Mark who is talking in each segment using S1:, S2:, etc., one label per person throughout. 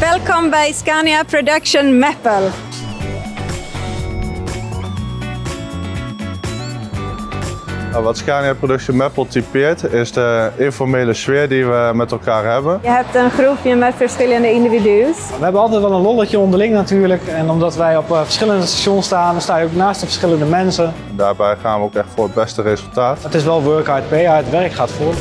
S1: Welkom bij Scania Production Meppel.
S2: Nou, wat Scania Production Meppel typeert is de informele sfeer die we met elkaar hebben.
S1: Je hebt een groepje met verschillende individuen.
S3: We hebben altijd wel een lolletje onderling natuurlijk. En omdat wij op eh, verschillende stations staan, sta je ook naast de verschillende mensen.
S2: En daarbij gaan we ook echt voor het beste resultaat.
S3: Het is wel work hard, pay hard, werk gaat voor.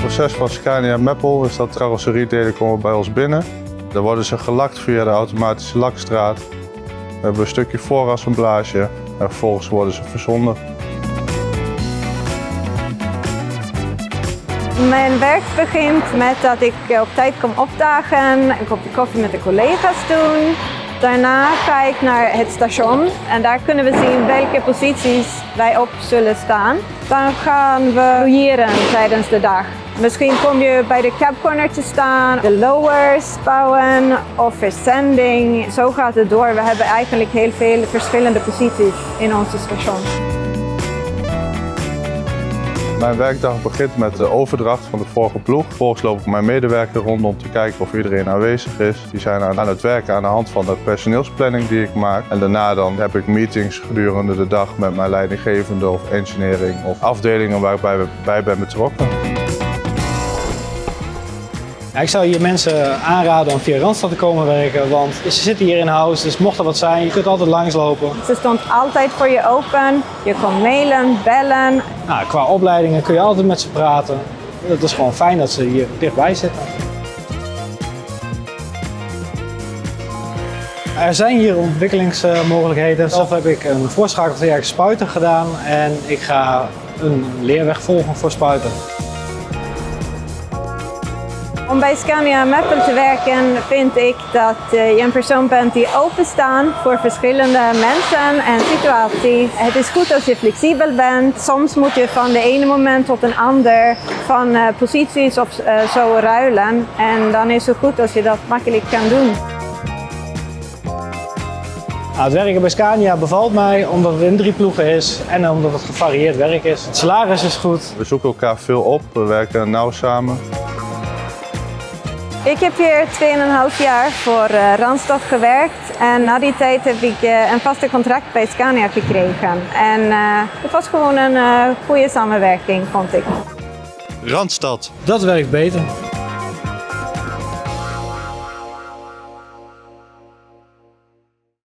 S2: Proces van Scania Meppel is dat carrosseriedelen komen bij ons binnen. Dan worden ze gelakt via de automatische lakstraat. We hebben een stukje voorassemblage en vervolgens worden ze verzonden.
S1: Mijn werk begint met dat ik op tijd kom opdagen, een kopje koffie met de collega's doen. Daarna ga ik naar het station en daar kunnen we zien welke posities wij op zullen staan. Dan gaan we roeieren tijdens de dag. Misschien kom je bij de cab corner te staan, de lowers bouwen of verzending. Zo gaat het door. We hebben eigenlijk heel veel verschillende posities in onze station.
S2: Mijn werkdag begint met de overdracht van de vorige ploeg. Vervolgens loop ik mijn medewerker rond om te kijken of iedereen aanwezig is. Die zijn aan het werken aan de hand van de personeelsplanning die ik maak. En daarna dan heb ik meetings gedurende de dag met mijn leidinggevende of engineering of afdelingen waarbij ik bij ben betrokken.
S3: Ja, ik zou hier mensen aanraden om via Randstad te komen werken, want ze zitten hier in huis, dus mocht er wat zijn, je kunt altijd langslopen.
S1: Ze stond altijd voor je open. Je kon mailen, bellen.
S3: Nou, qua opleidingen kun je altijd met ze praten. Het is gewoon fijn dat ze hier dichtbij zitten. Er zijn hier ontwikkelingsmogelijkheden. Zelf heb ik een voorschakeltraject spuiten gedaan en ik ga een leerweg volgen voor spuiten.
S1: Om bij Scania Meppel te werken vind ik dat eh, je een persoon bent die openstaan voor verschillende mensen en situaties. Het is goed als je flexibel bent. Soms moet je van de ene moment tot een ander van eh, posities of eh, zo ruilen. En dan is het goed als je dat makkelijk kan doen.
S3: Nou, het werken bij Scania bevalt mij omdat het in drie ploegen is en omdat het gevarieerd werk is. Het salaris is goed.
S2: We zoeken elkaar veel op, we werken nauw samen.
S1: Ik heb hier 2,5 jaar voor uh, Randstad gewerkt en na die tijd heb ik uh, een vaste contract bij Scania gekregen. En uh, het was gewoon een goede samenwerking, vond ik.
S2: Randstad.
S3: Dat werkt beter.